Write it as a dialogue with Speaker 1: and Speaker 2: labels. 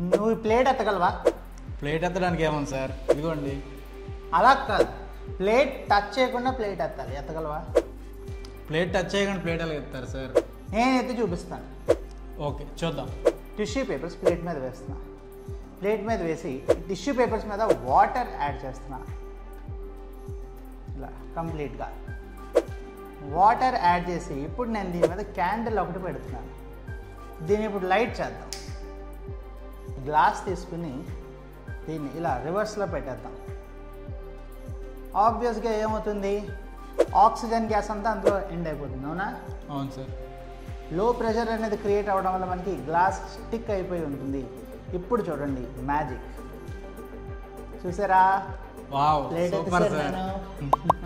Speaker 1: నువ్వు ఈ plate ఎత్తగలవా?
Speaker 2: Plate ఎత్తడానికి ఏముంది సార్? ఇదిగోండి.
Speaker 1: అలా కాదు. ప్లేట్ టచ్ చేయకుండా ప్లేట్ ఎత్తాలి. ఎత్తగలవా?
Speaker 2: ప్లేట్ టచ్ చేయగానే ప్లేట్ ఎలా ఎత్తారు సార్?
Speaker 1: నేను ఎత్తి చూపిస్తాను.
Speaker 2: ఓకే చూద్దాం.
Speaker 1: టిష్యూ పేపర్స్ ప్లేట్ మీద వేస్తున్నా. ప్లేట్ మీద వేసి టిష్యూ పేపర్స్ మీద వాటర్ యాడ్ చేస్తున్నా. ఇలా కంప్లీట్గా. వాటర్ యాడ్ చేసి ఇప్పుడు నేను దీని మీద క్యాండిల్ ఒకటి పెడుతున్నాను. దీన్ని ఇప్పుడు లైట్ చేద్దాం. గ్లాస్ తీసుకుని దీన్ని ఇలా రివర్స్లో పెట్టేద్దాం. ఆబ్వియస్గా ఏమవుతుంది? ఆక్సిజన్ గ్యాస్ అంతా అందులో ఎండ్ అయిపోతుంది అవునా?
Speaker 2: అవును సార్.
Speaker 1: లో ప్రెషర్ అనేది క్రియేట్ అవ్వడం వల్ల మనకి గ్లాస్ స్టిక్ అయిపోయి ఉంటుంది. ఇప్పుడు చూడండి మ్యాజిక్ చూసారా? ప్లేట్